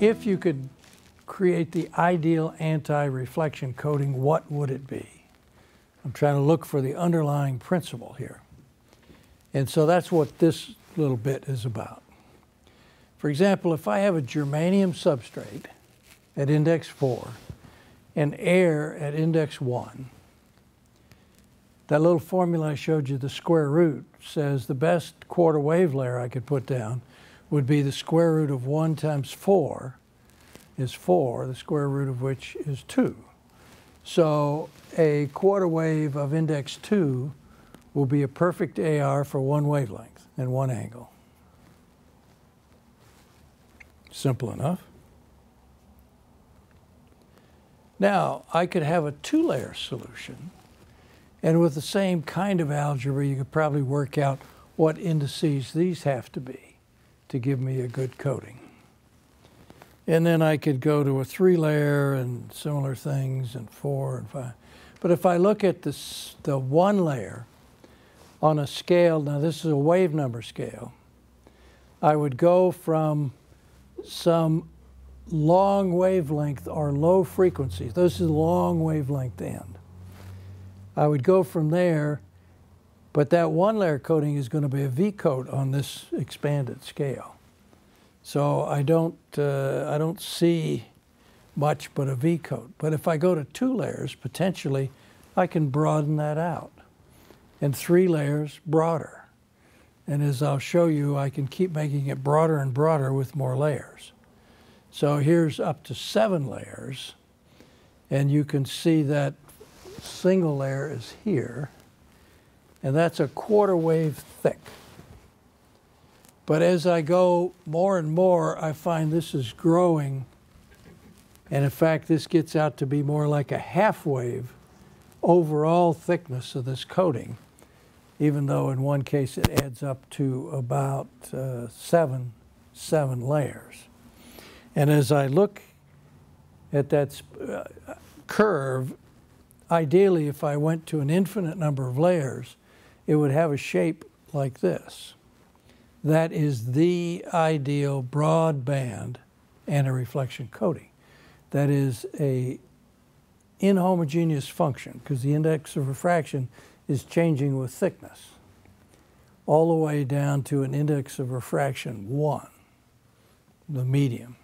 if you could create the ideal anti-reflection coating, what would it be? I'm trying to look for the underlying principle here. And so that's what this little bit is about. For example, if I have a germanium substrate at index 4 and air at index 1, that little formula I showed you, the square root, says the best quarter wave layer I could put down would be the square root of 1 times 4 is 4, the square root of which is 2. So a quarter wave of index 2 will be a perfect AR for one wavelength and one angle. Simple enough. Now, I could have a two-layer solution, and with the same kind of algebra, you could probably work out what indices these have to be to give me a good coating. And then I could go to a three layer and similar things and four and five. But if I look at this, the one layer on a scale, now this is a wave number scale, I would go from some long wavelength or low frequency. This is long wavelength end. I would go from there, but that one layer coating is going to be a V coat on this expanded scale. So I don't, uh, I don't see much but a V coat. But if I go to two layers, potentially I can broaden that out. And three layers, broader. And as I'll show you, I can keep making it broader and broader with more layers. So here's up to seven layers. And you can see that single layer is here. And that's a quarter wave thick. But as I go more and more, I find this is growing. And in fact, this gets out to be more like a half wave overall thickness of this coating, even though in one case it adds up to about uh, seven, seven layers. And as I look at that uh, curve, ideally if I went to an infinite number of layers, it would have a shape like this that is the ideal broadband anti-reflection coating. That is a inhomogeneous function because the index of refraction is changing with thickness all the way down to an index of refraction 1, the medium.